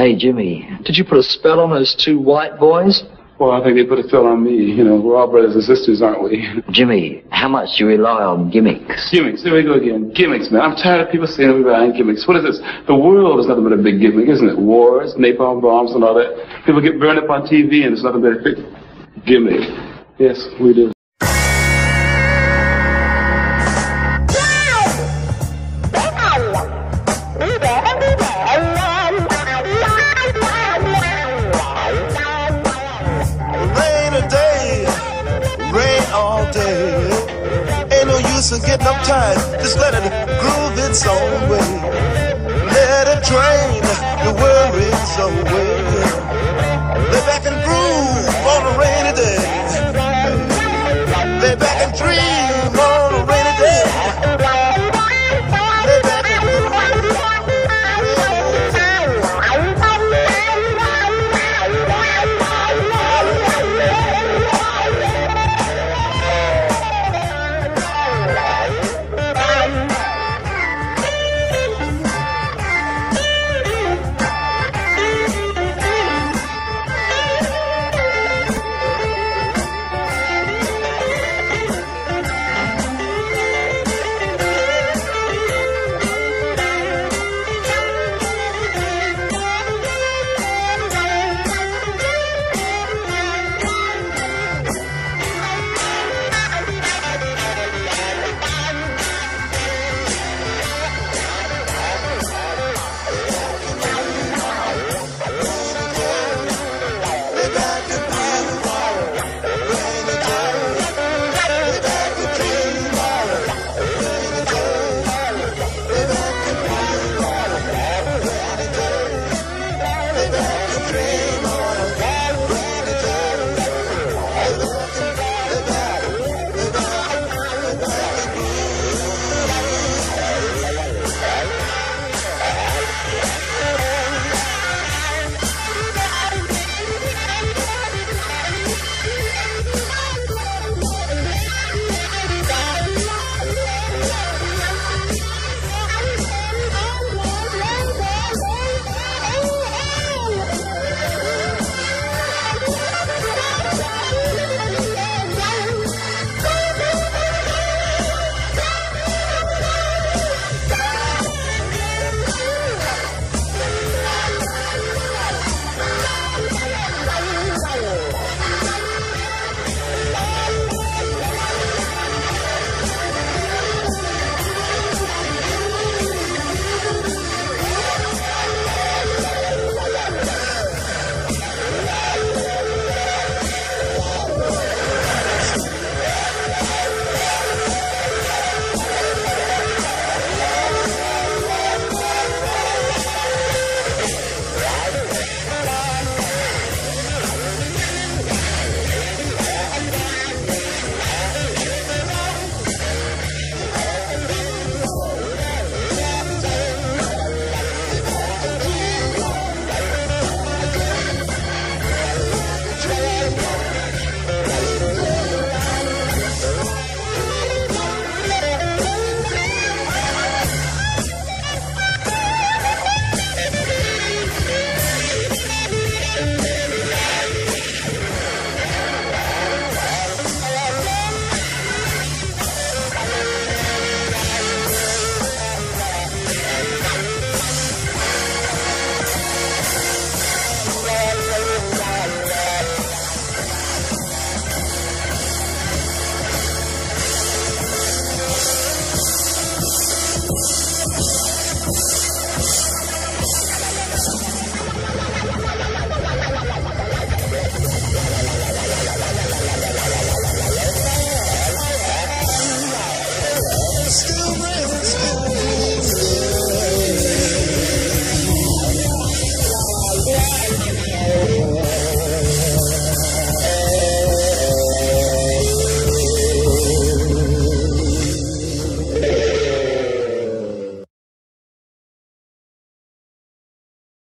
Hey, Jimi, did you put a spell on those two white boys? Well, I think they put a spell on me. You know, we're all brothers and sisters, aren't we? Jimi, how much do you rely on gimmicks? Gimmicks. Here we go again. Gimmicks, man. I'm tired of people saying we rely on gimmicks. What is this? The world is nothing but a big gimmick, isn't it? Wars, napalm bombs, and all that. People get burned up on TV, and it's nothing but a big gimmick. Yes, we do. Ain't no use in getting uptight. Just let it groove its own way. Let it drain.